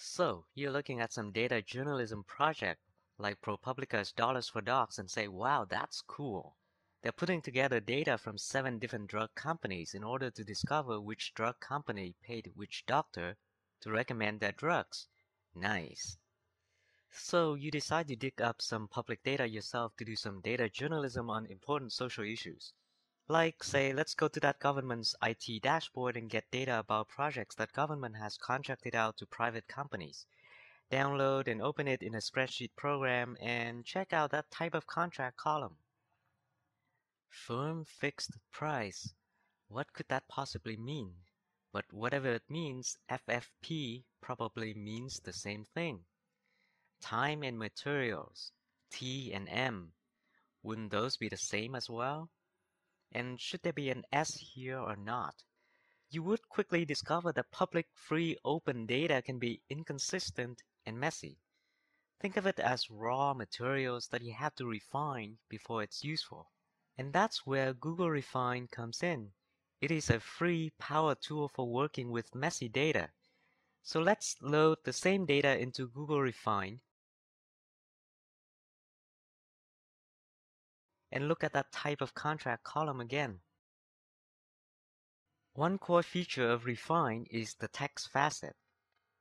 So, you're looking at some data journalism project like ProPublica's Dollars for Docs and say, wow, that's cool. They're putting together data from seven different drug companies in order to discover which drug company paid which doctor to recommend their drugs. Nice. So you decide to dig up some public data yourself to do some data journalism on important social issues. Like, say, let's go to that government's IT dashboard and get data about projects that government has contracted out to private companies. Download and open it in a spreadsheet program and check out that type of contract column. Firm fixed price. What could that possibly mean? But whatever it means, FFP probably means the same thing. Time and materials, T and M. Wouldn't those be the same as well? And should there be an S here or not? You would quickly discover that public, free, open data can be inconsistent and messy. Think of it as raw materials that you have to refine before it's useful. And that's where Google Refine comes in. It is a free power tool for working with messy data. So let's load the same data into Google Refine and look at that type of contract column again. One core feature of Refine is the text facet.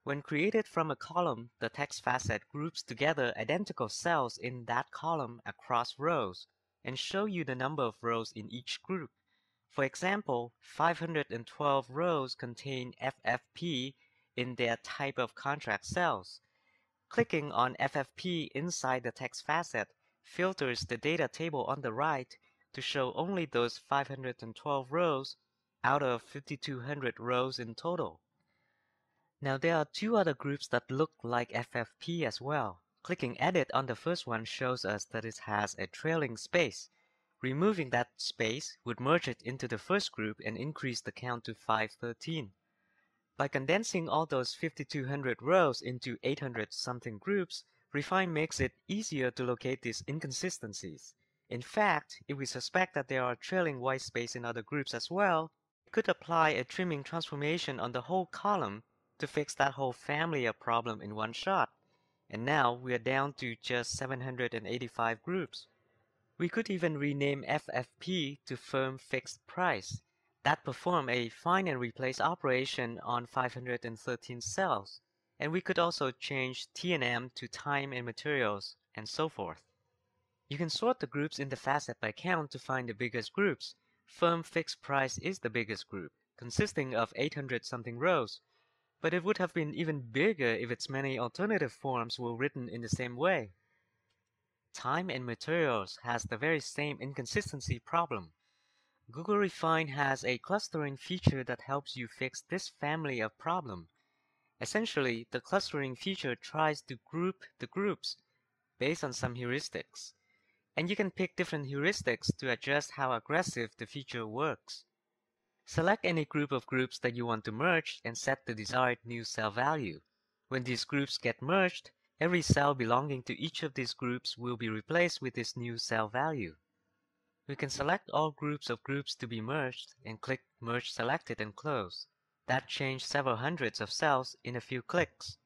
When created from a column, the text facet groups together identical cells in that column across rows and show you the number of rows in each group. For example, 512 rows contain FFP in their type of contract cells. Clicking on FFP inside the text facet filters the data table on the right to show only those 512 rows out of 5200 rows in total. Now there are two other groups that look like FFP as well. Clicking edit on the first one shows us that it has a trailing space. Removing that space would merge it into the first group and increase the count to 513. By condensing all those 5200 rows into 800 something groups, Refine makes it easier to locate these inconsistencies. In fact, if we suspect that there are trailing white space in other groups as well, we could apply a trimming transformation on the whole column to fix that whole family of problem in one shot. And now we are down to just 785 groups. We could even rename FFP to Firm Fixed Price. That perform a find and replace operation on 513 cells and we could also change T&M to time and materials, and so forth. You can sort the groups in the facet by count to find the biggest groups. Firm fixed price is the biggest group, consisting of 800 something rows, but it would have been even bigger if its many alternative forms were written in the same way. Time and materials has the very same inconsistency problem. Google Refine has a clustering feature that helps you fix this family of problem. Essentially, the clustering feature tries to group the groups based on some heuristics. And you can pick different heuristics to adjust how aggressive the feature works. Select any group of groups that you want to merge and set the desired new cell value. When these groups get merged, every cell belonging to each of these groups will be replaced with this new cell value. We can select all groups of groups to be merged and click Merge Selected and close. That changed several hundreds of cells in a few clicks.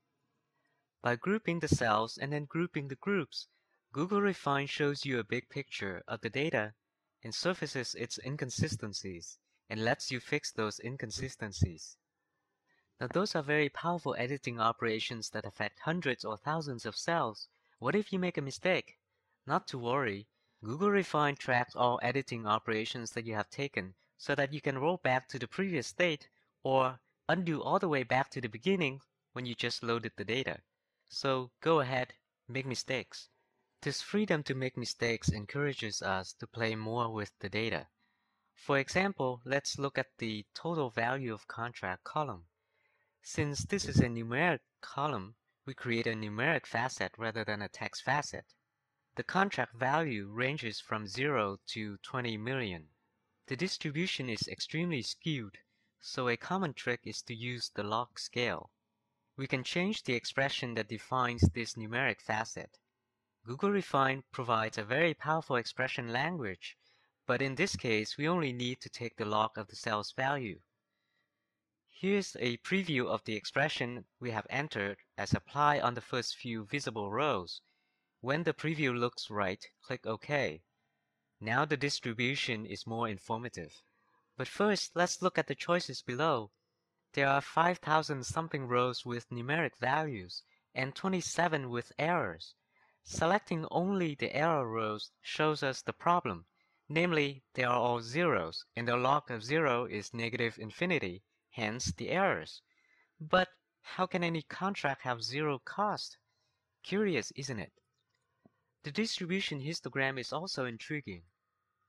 By grouping the cells and then grouping the groups, Google Refine shows you a big picture of the data and surfaces its inconsistencies and lets you fix those inconsistencies. Now those are very powerful editing operations that affect hundreds or thousands of cells. What if you make a mistake? Not to worry, Google Refine tracks all editing operations that you have taken so that you can roll back to the previous state or undo all the way back to the beginning when you just loaded the data. So go ahead, make mistakes. This freedom to make mistakes encourages us to play more with the data. For example, let's look at the total value of contract column. Since this is a numeric column, we create a numeric facet rather than a text facet. The contract value ranges from 0 to 20 million. The distribution is extremely skewed, so a common trick is to use the log scale. We can change the expression that defines this numeric facet. Google Refine provides a very powerful expression language, but in this case we only need to take the log of the cell's value. Here's a preview of the expression we have entered as apply on the first few visible rows. When the preview looks right, click OK. Now the distribution is more informative. But first, let's look at the choices below. There are 5,000 something rows with numeric values and 27 with errors. Selecting only the error rows shows us the problem. Namely, they are all zeros, and the log of zero is negative infinity, hence the errors. But how can any contract have zero cost? Curious, isn't it? The distribution histogram is also intriguing.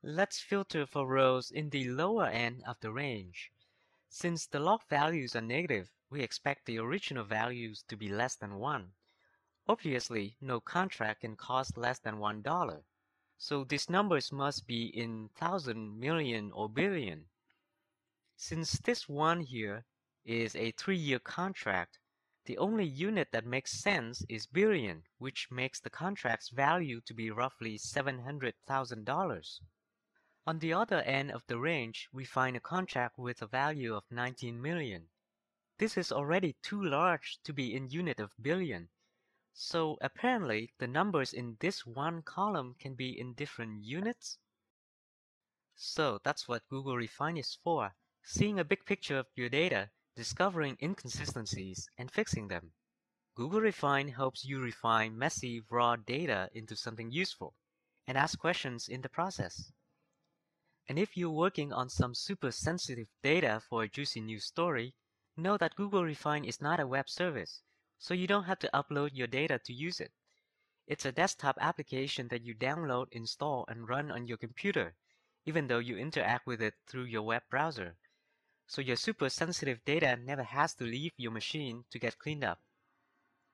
Let's filter for rows in the lower end of the range. Since the log values are negative, we expect the original values to be less than 1. Obviously, no contract can cost less than $1. So these numbers must be in thousand, million, or billion. Since this one here is a three-year contract, the only unit that makes sense is billion, which makes the contract's value to be roughly $700,000. On the other end of the range, we find a contract with a value of 19 million. This is already too large to be in unit of billion. So apparently the numbers in this one column can be in different units. So that's what Google Refine is for, seeing a big picture of your data, discovering inconsistencies, and fixing them. Google Refine helps you refine messy, raw data into something useful, and ask questions in the process. And if you're working on some super sensitive data for a juicy news story, know that Google Refine is not a web service, so you don't have to upload your data to use it. It's a desktop application that you download, install, and run on your computer, even though you interact with it through your web browser. So your super sensitive data never has to leave your machine to get cleaned up.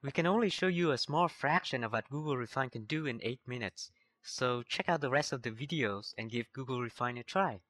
We can only show you a small fraction of what Google Refine can do in 8 minutes, so check out the rest of the videos and give Google Refine a try.